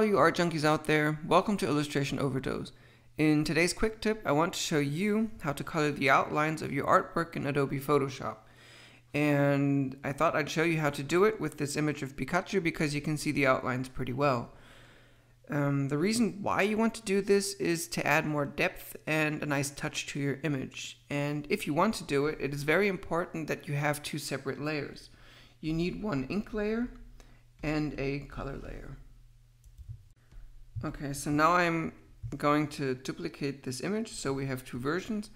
you art junkies out there, welcome to Illustration Overdose. In today's quick tip, I want to show you how to color the outlines of your artwork in Adobe Photoshop. And I thought I'd show you how to do it with this image of Pikachu because you can see the outlines pretty well. Um, the reason why you want to do this is to add more depth and a nice touch to your image. And if you want to do it, it is very important that you have two separate layers. You need one ink layer and a color layer. Okay, so now I'm going to duplicate this image so we have two versions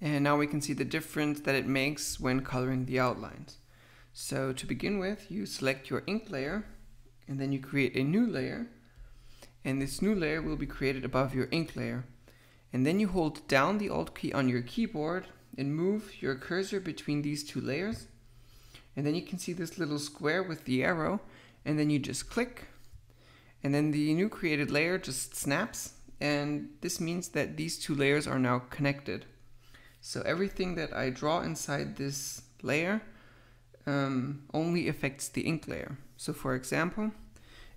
and now we can see the difference that it makes when coloring the outlines. So to begin with, you select your ink layer and then you create a new layer and this new layer will be created above your ink layer. And then you hold down the Alt key on your keyboard and move your cursor between these two layers. And then you can see this little square with the arrow and then you just click and then the new created layer just snaps and this means that these two layers are now connected. So everything that I draw inside this layer um, only affects the ink layer. So for example,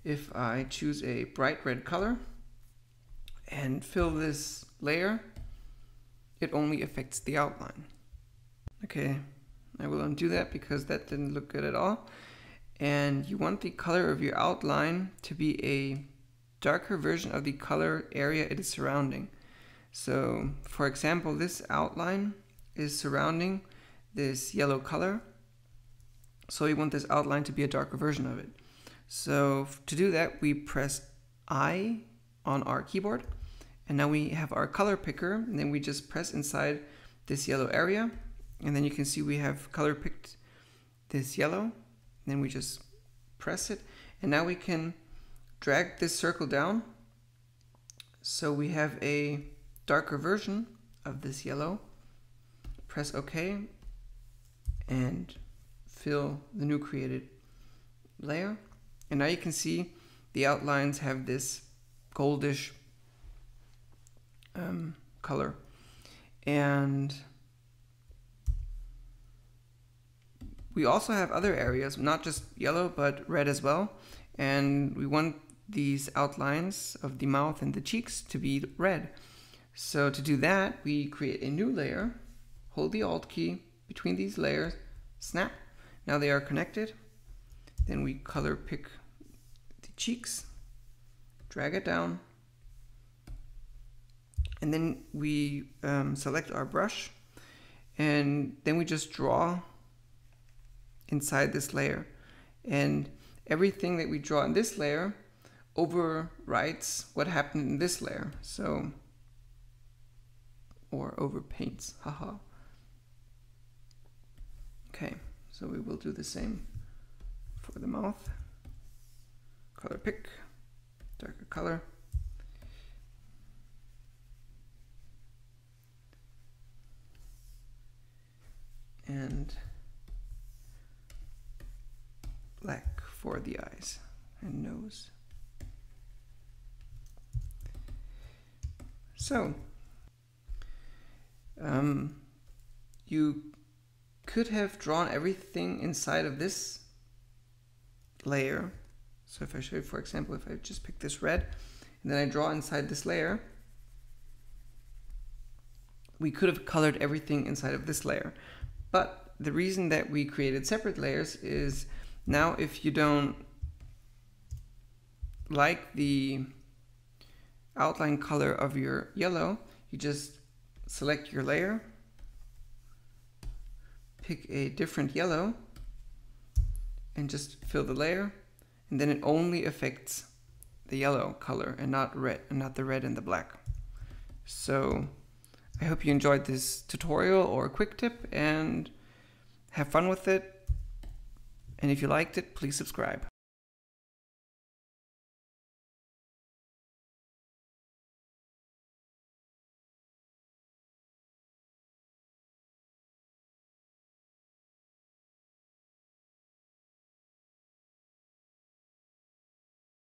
if I choose a bright red color and fill this layer, it only affects the outline. Okay, I will undo that because that didn't look good at all. And you want the color of your outline to be a darker version of the color area it is surrounding. So for example, this outline is surrounding this yellow color. So we want this outline to be a darker version of it. So to do that, we press I on our keyboard and now we have our color picker and then we just press inside this yellow area and then you can see we have color picked this yellow then we just press it. And now we can drag this circle down. So we have a darker version of this yellow. Press OK and fill the new created layer. And now you can see the outlines have this goldish um, color. And we also have other areas, not just yellow, but red as well. And we want these outlines of the mouth and the cheeks to be red. So to do that, we create a new layer, hold the Alt key between these layers, snap. Now they are connected. Then we color pick the cheeks, drag it down, and then we um, select our brush, and then we just draw inside this layer. And everything that we draw in this layer overwrites what happened in this layer. So, or overpaints, haha. Okay, so we will do the same for the mouth. Color pick, darker color. And black for the eyes and nose. So, um, you could have drawn everything inside of this layer. So if I show you, for example, if I just pick this red and then I draw inside this layer, we could have colored everything inside of this layer. But the reason that we created separate layers is now if you don't like the outline color of your yellow, you just select your layer, pick a different yellow, and just fill the layer and then it only affects the yellow color and not red and not the red and the black. So I hope you enjoyed this tutorial or quick tip and have fun with it. And if you liked it, please subscribe.